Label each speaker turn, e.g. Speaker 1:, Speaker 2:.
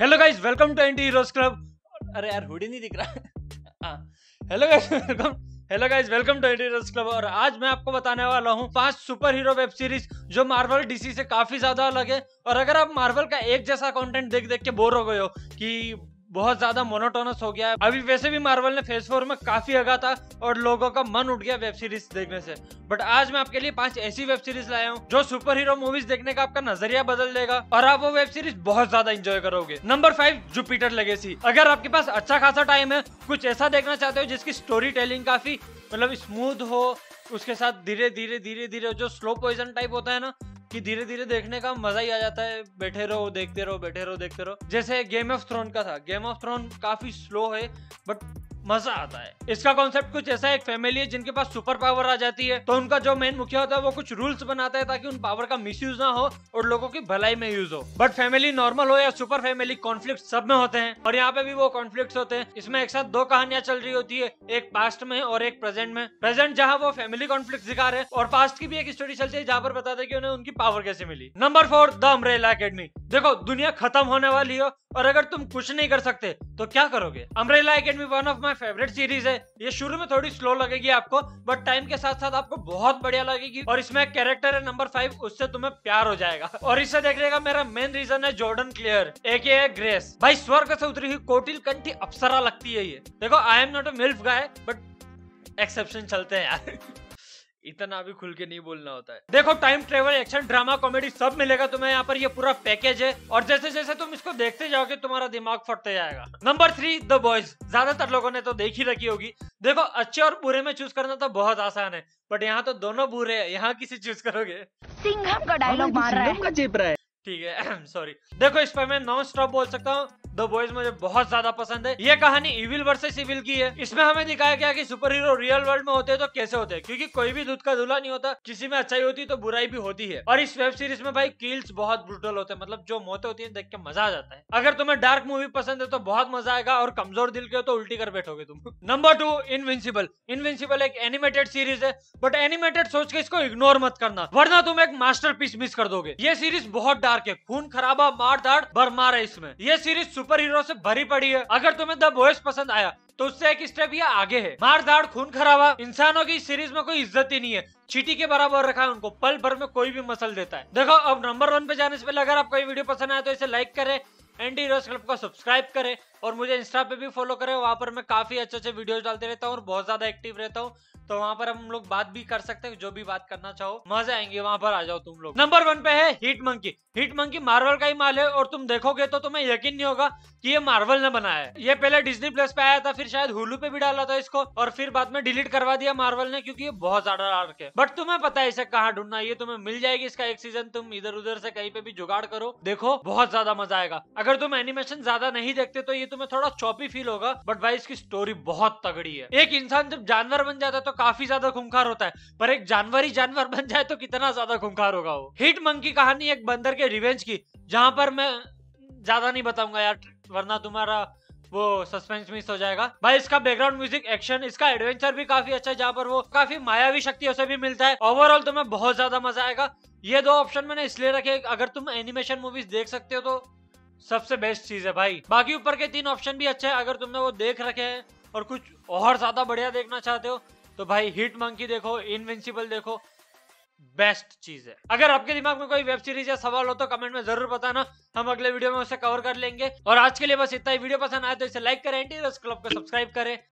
Speaker 1: Hello guys welcome to Anti Heroes Club अरे यार hoodie नहीं दिख रहा। Hello guys welcome hello guys welcome to Anti Heroes Club और आज मैं आपको बताने वाला हूँ पाँच सुपर हीरो वेब सीरीज़ जो मार्वल डीसी से काफ़ी ज़्यादा अलग है। और अगर आप मार्वल का एक जैसा कंटेंट देख देख के बोर हो गए हो कि बहुत ज़्यादा मोनोटोनस हो गया है। अभी वैसे भी मार्वल ने फ़ेज़ फोर में काफ़ी अगा था और लोगों का मन उठ गया वेब सीरीज़ देखने से। बट आज मैं आपके लिए पाँच ऐसी वेब सीरीज़ लाया हूँ, जो सुपर हीरो मूवीज़ देखने का आपका नज़रिया बदल देगा और आप वो वेब सीरीज़ बहुत ज़्यादा इंजॉय करोगे। नंबर फाइव जुपिटर लेगेसी अगर आपके पास अच्छा खासा टाइम है, कुछ ऐसा देखना चाहते हो जिसकी स्टोरी टेलिंग काफ़ी मतलब स्मूथ हो, उसके साथ धीरे धीरे धीरे धीरे जो स्लो पॉइजन टाइप होता है ना कि धीरे धीरे देखने का मज़ा ही आ जाता है। बैठे रहो, देखते रहो, बैठे रहो, देखते रहो। जैसे गेम ऑफ़ थ्रोन का था। गेम ऑफ़ थ्रोन काफ़ी स्लो है बट मज़ा आता है। इसका कॉन्सेप्ट कुछ ऐसा है, एक फैमिली है जिनके पास सुपर पावर आ जाती है तो उनका जो मेन मुखिया होता है वो कुछ रूल्स बनाता है ताकि उन पावर का मिस ना हो और लोगों की भलाई में यूज़ हो। बट फैमिली नॉर्मल हो या सुपर फैमिली कॉन्फ्लिक्ट सब में होते हैं। और यहाँ पे भी वो कॉन्फ्लिक्ट होते हैं। इसमें एक साथ दो कहानियाँ चल रही होती है, एक पास्ट में और एक प्रेजेंट में। प्रेजेंट जहाँ वो फैमिली कॉन्फ्लिक्ट दिखा रहे और पास्ट की भी एक स्टोरी चलती है जहाँ पर बताते हैं कि उन्हें उनकी पावर कैसे मिली। Number four the Umbrella Academy देखो, दुनिया खत्म होने वाली हो और अगर तुम कुछ नहीं कर सकते तो क्या करोगे? Umbrella Academy one of my favourite series है। ये शुरू में थोड़ी स्लो लगेगी आपको बट टाइम के साथ साथ आपको बहुत बढ़िया लगेगी। और इसमें एक कैरेक्टर है नंबर फाइव उससे तुम्हें प्यार हो जाएगा। और इसे देखने का मेरा मेन रीजन है जॉर्डन क्लियर एक है ग्रेस भाई स्वर्ग से उतरी हुई कोटिल कंठी अप्सरा लगती है ये। देखो I am not a milf guy but exception चलते हैं यार। इतना भी खुल के नहीं बोलना होता है। देखो time travel action drama comedy सब मिलेगा तुम्हें यहाँ पर ये पूरा पैकेज है। और जैसे जैसे तुम इसको देखते जाओगे तुम्हारा दिमाग फटते जाएगा। नंबर थ्री द बॉयज़ ज़्यादातर लोगों ने तो देख ही रखी होगी। देखो अच्छे और बुरे में चूज़ करना तो बहुत आसान है। बट यहाँ तो दोनों बुरे है यहाँ किसी चूज़ करोगे?
Speaker 2: सिंघम का डायलॉग मार रहा है।
Speaker 1: ठीक है सॉरी देखो इस पर मैं नॉन स्टॉप बोल सकता हूँ। द बॉयज़ मुझे बहुत ज़्यादा पसंद है। ये कहानी इविल वर्सेस इविल की है। इसमें हमें दिखाया गया कि सुपर हीरो रियल वर्ल्ड में होते हैं तो कैसे होते हैं? क्योंकि कोई भी दूध का दूल्हा नहीं होता, किसी में अच्छाई होती तो बुराई भी होती है। और इस वेब सीरीज़ में भाई किल्स बहुत ब्रूटल होते हैं। मतलब जो मौतें होती है, देख के मज़ा आ जाता है। अगर तुम्हें डार्क मूवी पसंद है तो बहुत मज़ा आएगा और कमज़ोर दिल के हो तो उल्टी कर बैठोगे तुम। नंबर टू इनविंसिबल इनविंसिबल एक एनिमेटेड सीरीज़ है बट एनिमेटेड सोच के इसको इग्नोर मत करना, वरना तुम एक मास्टर मिस कर दोगे। ये सीरीज़ बहुत डार्क है। खून खराबा मार धाड़ भरमार है इसमें। ये सीरीज़ सुपर हीरो से भरी पड़ी है। अगर तुम्हें द बॉयज़ पसंद आया तो उससे एक स्टेप ये आगे है। मार धाड़, खून खराबा, इंसानों की सीरीज़ में कोई इज़्ज़त ही नहीं है। चीटी के बराबर रखा है उनको, पल भर में कोई भी मसल देता है। देखो, अब नंबर वन पे जाने से पहले अगर आपको ये वीडियो पसंद आया तो इसे लाइक करें एंडी हीरो सब्सक्राइब करें। और मुझे इंस्टा पे भी फॉलो करें, वहाँ पर मैं काफ़ी अच्छे अच्छे वीडियोस डालते रहता हूँ और बहुत ज़्यादा एक्टिव रहता हूँ। तो वहाँ पर हम लोग बात भी कर सकते हैं, जो भी बात करना चाहो। मज़ा आएँगे वहाँ पर, आ जाओ तुम लोग। नंबर वन पे है Hit Monkey Hit Monkey Marvel का ही माल है और तुम देखोगे तो तुम्हें यकीन नहीं होगा कि ये मार्वल ने बनाया है। ये पहले डिज्नी प्लस पे आया था, फिर शायद हुलू पे भी डाला था इसको और फिर बाद में डिलीट करवा दिया मार्वल ने क्योंकि ये बहुत ज़्यादा डार्क है। बट तुम्हें पता है इसे कहाँ ढूंढना ये तुम्हें मिल जाएगी इसका एक सीज़न तुम इधर उधर से कहीं पे भी जुगाड़ करो, देखो, बहुत ज़्यादा मज़ा आएगा। अगर तुम एनिमेशन ज़्यादा नहीं देखते तो ये तुम्हें थोड़ा चौपी फील होगा बट भाई इसकी स्टोरी बहुत तगड़ी है। एक इंसान जब जानवर बन जाता है तो काफ़ी ज़्यादा खूंखार होता है, पर एक जानवर ही जानवर बन जाए तो कितना ज़्यादा खूंखार होगा वो। हिट मंग की कहानी एक बंदर के रिवेंज की, जहाँ पर मैं ज़्यादा नहीं बताऊँगा यार, वरना तुम्हारा वो सस्पेंस मिस हो जाएगा। भाई इसका बैकग्राउंड म्यूज़िक एक्शन इसका एडवेंचर भी काफ़ी अच्छा है, जहाँ पर वो काफ़ी मायावी शक्तियों से भी मिलता है। ओवरऑल तुम्हें बहुत ज़्यादा मज़ा आएगा। ये दो ऑप्शन मैंने इसलिए रखे, अगर तुम एनिमेशन मूवीज़ देख सकते हो तो सबसे बेस्ट चीज़ है भाई। बाकी ऊपर के तीन ऑप्शन भी अच्छे हैं। अगर तुमने वो देख रखे हैं और कुछ और ज़्यादा बढ़िया देखना चाहते हो तो भाई हिट मंकी देखो इनविंसिबल देखो बेस्ट चीज़ है। अगर आपके दिमाग में कोई वेब सीरीज़ या सवाल हो तो कमेंट में ज़रूर बताना। हम अगले वीडियो में उसे कवर कर लेंगे। और आज के लिए बस इतना ही। वीडियो पसंद आए तो इसे लाइक करें क्लब को सब्सक्राइब करें।